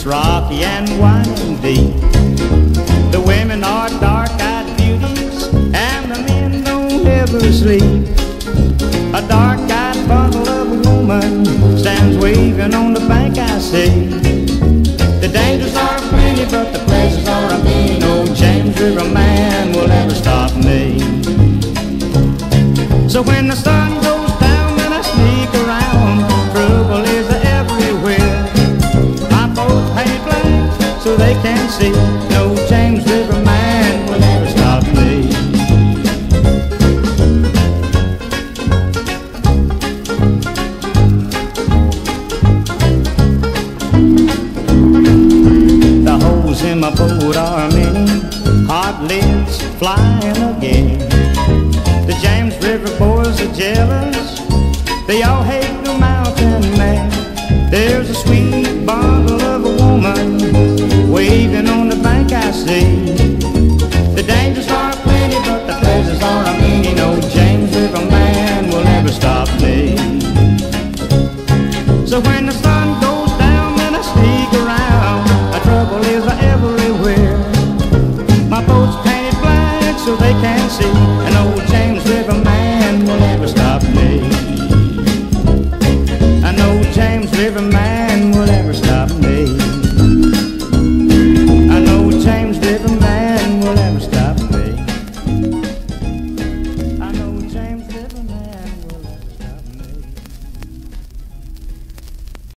It's rocky and windy. The women are dark-eyed beauties, and the men don't ever sleep. A dark-eyed bundle of a woman stands waving on the bank I see. The dangers are plenty, but the pleasures are a many. No oh, James River man will ever stop me. So when the sun they can see. No James River man will ever stop me. The holes in my boat are many, hot lids flying again. The James River boys are jealous, they all So when the sun goes down, then I sneak around. The trouble is everywhere. My boat's painted black so they can't see. An old James River man will never stop me. An old James River man.